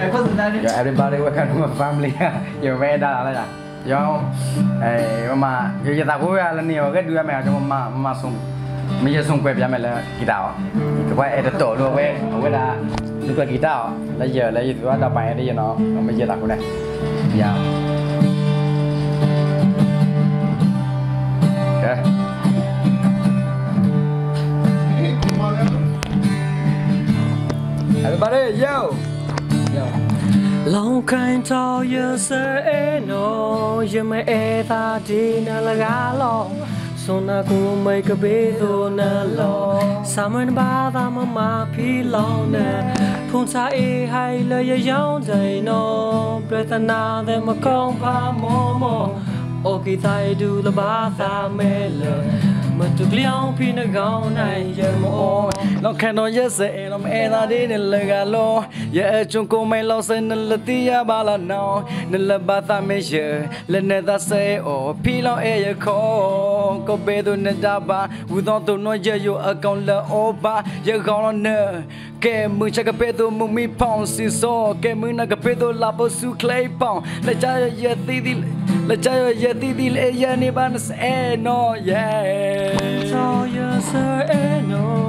Yo, everybody welcome to my family. Yo, về đã là Yo, eh, mama, yo ya ta ko ya la ni yo ke du ya me cho mama, mama sung. Mi ya sung kwe pya me la guitar. Ko kwa e to lo we, we da du kwa guitar. La ye la ye tu da pai de ye no. Mi ya la ko le. Ya. Okay. Everybody, yo. Yo. လောင်ခိုင်တော်ရစဲနော်ယမအေသာဒီနလကားလောစွန်နာကူမိတ်ကဘေးသို့နလောဆာမန်ဘာသာမမဖီလောင်းနေဖုန်စာအေဟိုင်လရရောင်းတဲ့နော်ပြတနာတဲ့မကောင်းပါမောမောအိုကီတိုင်ဒူလဘာသာမဲ လမတူကလျောင်းဖိနကောင်နိုင်ရမောလောက်ခံတော့ရက်စဲတော့မဲသာဒီနဲ့လကလောရဲ့အချုံကိုမဲလောက်စဲနလတိယပါလာနောင်းနလဘာသာမေရလက်နဲ့သာစဲအော်ဖီလောင်းအဲရခေါ်ကိုဘေဒုနဒဘာဝူသောတုံနောရယအကောင်လောဘာရခေါင်းနကဲမူချကပေဒုမူမီပေါင်းစီစောကဲမူနကပေဒုလာပစုကလေးပေါင်းလက်ကြရသီဒီလက်ကြရသီဒီလေရနေပါနစအဲနော်ယေတော်ရစဲနော်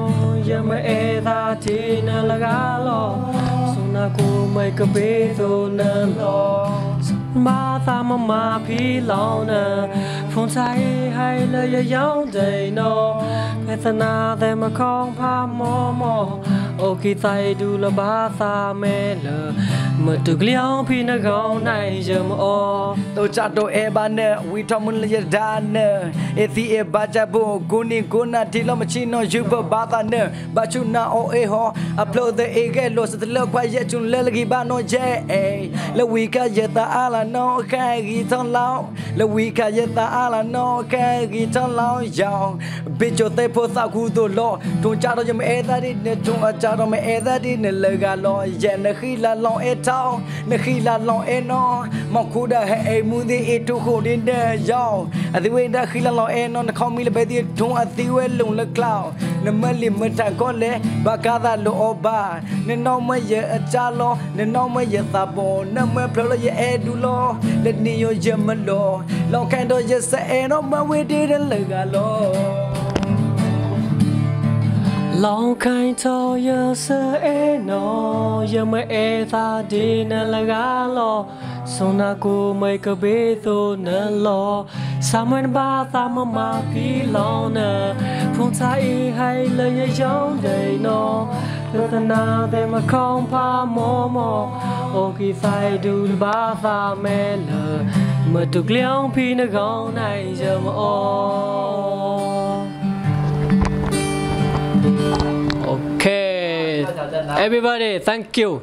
ယမအေသာတီနလကားလောစွန်နာကူမိတ်ကဘေးသို့နလောမာသာမမဖီလောင်းနဖုန်ဆိုင်ဟိုင်လရရောင်းတဲ့နော်ပသနာတဲ့မခေါင်ဖာမောမောโอเคไตดูละบาตาเมล မတူကလျောင်းဖိနကောင်နိုင်ရမအောတော့ချတော့အဲဘာနဲ့ဝီထမွန်လရဒါနဲ့အသီအဘာချဘိုကိုနေကိုနာတီလမချီနိုယူဘဘာသာနဲ့ဘာချူနာအိုအေဟော upload the ege lo sa tlo kwa ye chun le lagi ba no je le we ka ye ta ala no ka gi ton lao le we ka ye ta ala no ka gi ton lao yao bitch yo te po sa ku do lo ton cha do ye me e da di ne ton a cha do me e da di ne le ga lo ye ne khi la long e tao ne khi la long e no mo ku da he e mu di e tu ko din de yao a di we da khi la long e no ne khom mi le be di ton a di we lung le cloud ne me li me ta ko le ba ka da lo o ba ne no me ye a cha lo ne no me ye ta bo ne me plo lo ye e du lo le ni yo ye me lo long kan do ye se e no me we di de le ga lo လောင်ခိုင်တော်ရစဲနော်ယမအေသာဒီနလကားလောစွန်နာကိုမိတ်ကဘေးသို့နလောဆာမန်ဘာသာမမဖီလောင်းနဖုန်စာအေဟိုင်လရရောင်းတဲ့နော်လသနာတဲ့မခေါင်ဖာမောမောအိုကီဆိုင်ဒူဘာသာမဲလ မတူကလျောင်းဖီနကောင်နိုင်ရမအော Okay. Everybody, thank you.